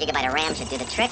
gigabyte of RAM should do the trick.